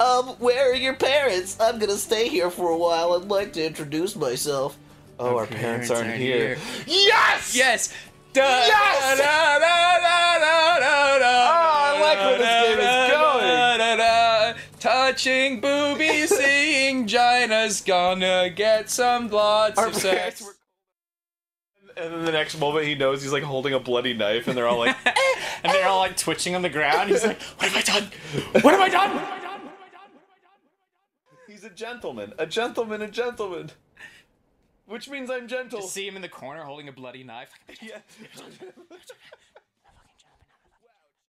Um, where are your parents? I'm gonna stay here for a while. I'd like to introduce myself. Oh, our, parents, aren't, here. Yes! Yes. Da, Yes! da, da, da, da, da, da, Oh, I like where this game is going. da, da, da. Touching boobies, seeing Gina's gonna get some lots Our of parents sex. were. And then the next moment, he knows he's like holding a bloody knife, and they're all like, and they're all like twitching on the ground. He's like, "What have I done? What have I done?" "He's a gentleman, a gentleman, a gentleman," which means I'm gentle. Just see him in the corner holding a bloody knife. Yeah.